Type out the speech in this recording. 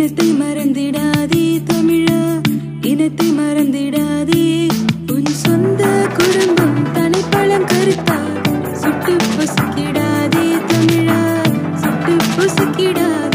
இனத்தை மறந்திடாதே தமிழா. இனத்தை மறந்திடாதே. உன் சொந்த குடும்பம் தனி பழம் கருத்தா. சுட்டு பொசுக்கிடாதே தமிழா. சுட்டு பொசுக்கிடாதே